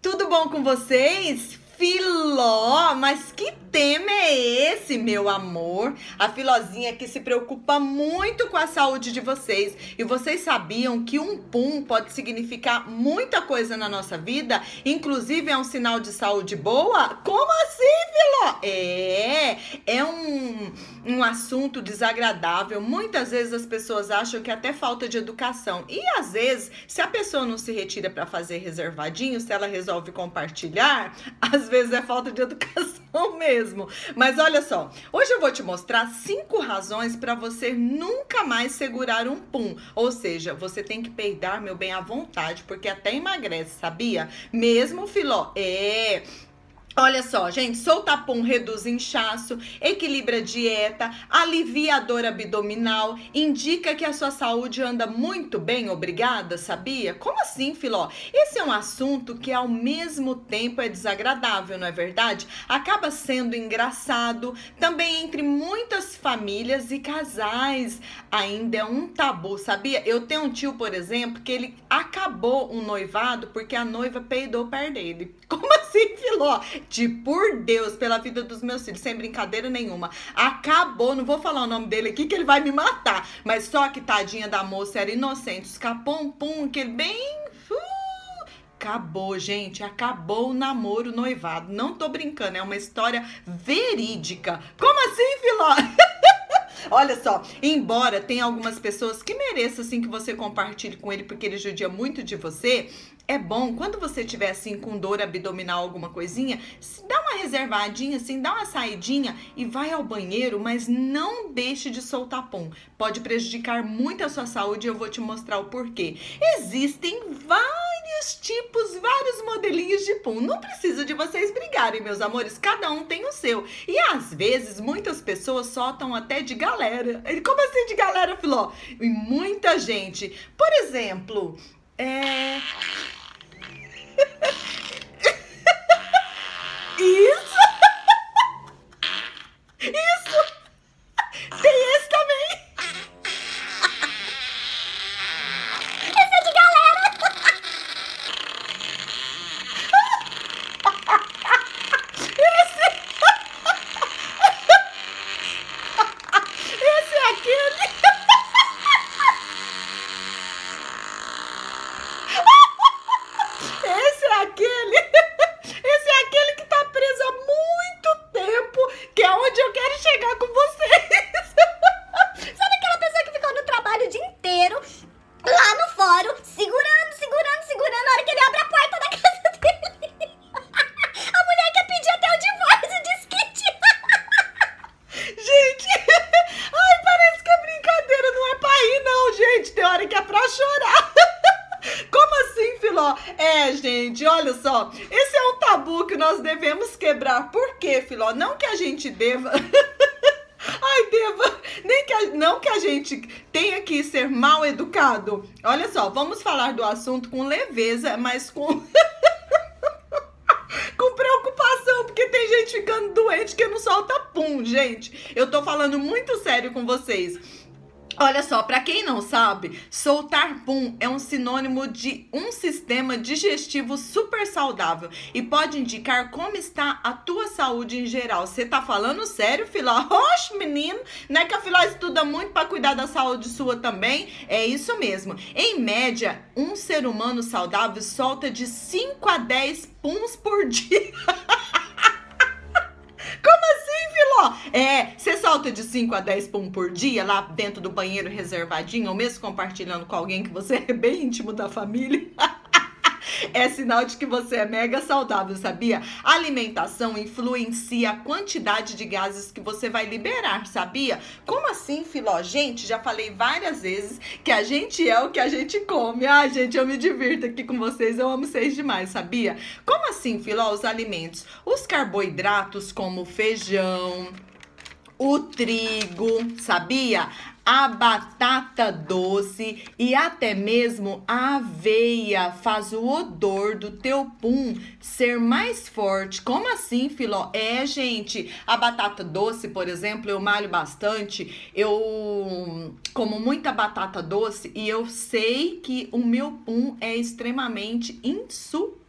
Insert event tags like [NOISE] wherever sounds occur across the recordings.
Tudo bom com vocês? Filó, mas que tema é esse, meu amor? A Filozinha que se preocupa muito com a saúde de vocês. E vocês sabiam que um pum pode significar muita coisa na nossa vida? Inclusive é um sinal de saúde boa? Como assim, Filó? É, é um, um assunto desagradável. Muitas vezes as pessoas acham que até falta de educação. E às vezes, se a pessoa não se retira para fazer reservadinho, se ela resolve compartilhar, às vezes é falta de [LAUGHS] educação mesmo. Mas olha só, hoje eu vou te mostrar cinco razões para você nunca mais segurar um pum. Ou seja, você tem que peidar, meu bem, à vontade, porque até emagrece, sabia? Mesmo filó. É. Olha só, gente, soltapum reduz inchaço, equilibra a dieta, alivia a dor abdominal, indica que a sua saúde anda muito bem, obrigada, sabia? Como assim, Filó? Esse é um assunto que ao mesmo tempo é desagradável, não é verdade? Acaba sendo engraçado, também entre muitas famílias e casais. Ainda é um tabu, sabia? Eu tenho um tio, por exemplo, que ele acabou um noivado porque a noiva peidou perto dele. Como assim, Filó? De por Deus, pela vida dos meus filhos, sem brincadeira nenhuma. Acabou, não vou falar o nome dele aqui que ele vai me matar. Mas só que tadinha da moça era inocente. Escapou um pum, aquele bem. Uh, acabou, gente. Acabou o namoro, o noivado. Não tô brincando, é uma história verídica. Como assim, Filó? [LAUGHS] Olha só, embora tenha algumas pessoas que mereçam assim que você compartilhe com ele porque ele judia muito de você, é bom quando você tiver assim com dor abdominal, alguma coisinha, dá uma reservadinha, assim, dá uma saidinha e vai ao banheiro, mas não deixe de soltar pum. Pode prejudicar muito a sua saúde e eu vou te mostrar o porquê. Existem vários tipos, modelinhos de pum. Não precisa de vocês brigarem, meus amores, cada um tem o seu. E às vezes muitas pessoas soltam até de galera. Como assim de galera, Filó? E muita gente. Por exemplo, é. Isso! Isso! Tem esse também! Esse é de galera! Esse! Esse é aquele! Esse é aquele! Esse é aquele que tá preso há muito tempo, que é onde eu quero chegar com vocês! Sabe aquela pessoa que ficou no trabalho o dia inteiro, lá no fórum, segurando, segurando, segurando, a hora que ele abre a porta da casa dele? A mulher quer pedir até o divórcio, diz que Gente, ai, parece que é brincadeira, não é pra ir, não, gente. Tem hora que é pra chorar. Como assim, Gente, olha só. Esse é um tabu que nós devemos quebrar. Por quê, Filó? Não que a gente deva. [LAUGHS] Ai, deva. Nem que a... Não que a gente tenha que ser mal educado. Olha só, vamos falar do assunto com leveza, mas com. [LAUGHS] com preocupação, porque tem gente ficando doente que não solta pum, gente. Eu tô falando muito sério com vocês. Olha só, para quem não sabe, soltar pum é um sinônimo de um sistema digestivo super saudável e pode indicar como está a tua saúde em geral. Você tá falando sério, Filó? [LAUGHS] Oxe, menino, não é que a Filó estuda muito para cuidar da saúde sua também? É isso mesmo. Em média, um ser humano saudável solta de 5 a 10 puns por dia. [LAUGHS] Filó? É, você solta de 5 a 10 pum por dia lá dentro do banheiro reservadinho, ou mesmo compartilhando com alguém que você é bem íntimo da família? [LAUGHS] É sinal de que você é mega saudável, sabia? A alimentação influencia a quantidade de gases que você vai liberar, sabia? Como assim, Filó? Gente, já falei várias vezes que a gente é o que a gente come. Ai, gente, eu me divirto aqui com vocês, eu amo vocês demais, sabia? Como assim, Filó? Os alimentos, os carboidratos como feijão, o trigo, sabia? A batata doce e até mesmo a aveia faz o odor do teu pum ser mais forte. Como assim, Filó? É, gente, a batata doce, por exemplo, eu malho bastante, eu como muita batata doce e eu sei que o meu pum é extremamente insuportável.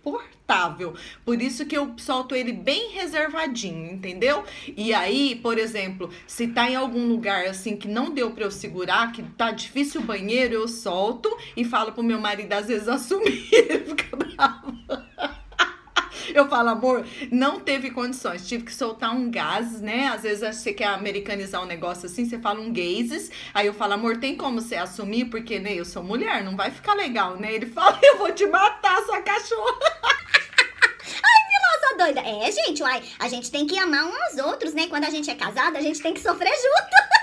Por isso que eu solto ele bem reservadinho, entendeu? E aí, por exemplo, se tá em algum lugar assim que não deu para eu segurar, que tá difícil o banheiro, eu solto e falo pro meu marido às vezes assumir, [LAUGHS] ele fica bravo. Eu falo, amor, não teve condições, tive que soltar um gás, né? Às vezes você quer americanizar um negócio assim, você fala um gases. Aí eu falo, amor, tem como você assumir? Porque, né, eu sou mulher, não vai ficar legal, né? Ele [LAUGHS] fala, eu vou te matar, sua cachorra. [LAUGHS] Nossa, doida. É, gente, uai, a gente tem que amar uns aos outros, né? Quando a gente é casada, a gente tem que sofrer junto.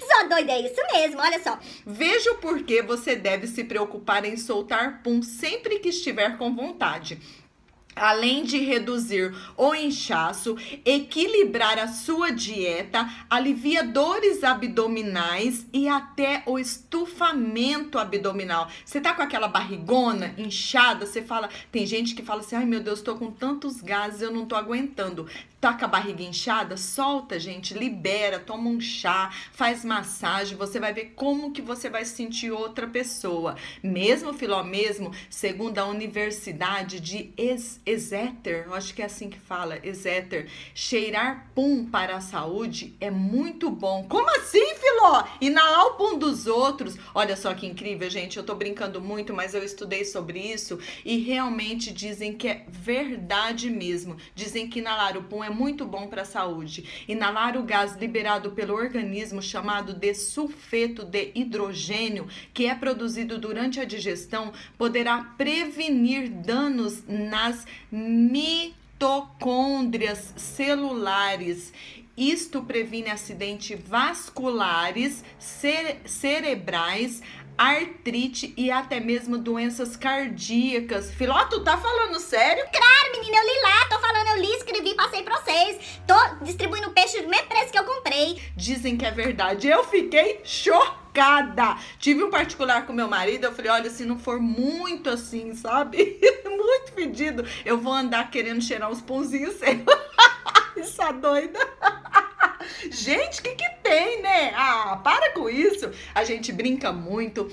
[LAUGHS] Só doida, é isso mesmo, olha só. Veja o porquê você deve se preocupar em soltar pum sempre que estiver com vontade. Além de reduzir o inchaço, equilibrar a sua dieta, alivia dores abdominais e até o estufamento abdominal. Você tá com aquela barrigona inchada, você fala, tem gente que fala assim: "Ai, meu Deus, tô com tantos gases, eu não tô aguentando". Tá com a barriga inchada? Solta, gente, libera, toma um chá, faz massagem, você vai ver como que você vai sentir outra pessoa. Mesmo, Filó, mesmo, segundo a Universidade de Exeter, eu acho que é assim que fala, Exeter, cheirar pum para a saúde é muito bom. Como assim, Filó? Inalar o pum dos outros? Olha só que incrível, gente, eu tô brincando muito, mas eu estudei sobre isso e realmente dizem que é verdade mesmo. Dizem que inalar o pum é muito bom para a saúde. Inalar o gás liberado pelo organismo chamado de sulfeto de hidrogênio, que é produzido durante a digestão, poderá prevenir danos nas mitocôndrias celulares. Isto previne acidentes vasculares, cere cerebrais, artrite e até mesmo doenças cardíacas. Filó, tu tá falando sério? Claro, menina, eu li lá, tô falando, eu li, escrevi, passei pra vocês. Tô distribuindo peixe do mesmo preço que eu comprei. Dizem que é verdade. Eu fiquei chocada. Tive um particular com meu marido, eu falei, olha, se não for muito assim, sabe? [LAUGHS] muito pedido, eu vou andar querendo cheirar uns pãozinhos seus. [LAUGHS] Isso é doida. [LAUGHS] Gente, o que que tem, né? Ah, para com isso. A gente brinca muito.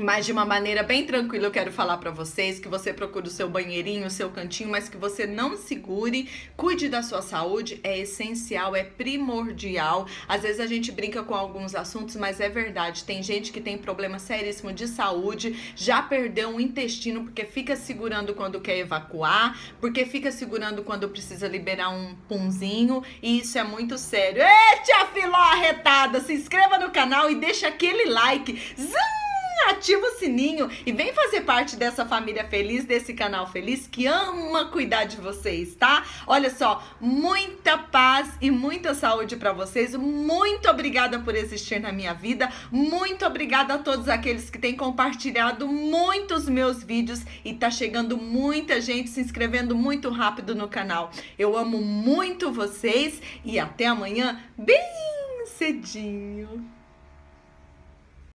Mas de uma maneira bem tranquila, eu quero falar para vocês que você procure o seu banheirinho, o seu cantinho, mas que você não segure, cuide da sua saúde, é essencial, é primordial. Às vezes a gente brinca com alguns assuntos, mas é verdade. Tem gente que tem problema seríssimo de saúde, já perdeu um intestino porque fica segurando quando quer evacuar, porque fica segurando quando precisa liberar um punzinho, e isso é muito sério. Ê, tia Filó arretada, se inscreva no canal e deixa aquele like. Zum! Ativa o sininho e vem fazer parte dessa família feliz, desse canal feliz que ama cuidar de vocês, tá? Olha só, muita paz e muita saúde para vocês. Muito obrigada por existir na minha vida. Muito obrigada a todos aqueles que têm compartilhado muitos meus vídeos e tá chegando muita gente se inscrevendo muito rápido no canal. Eu amo muito vocês e até amanhã bem cedinho.